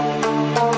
Música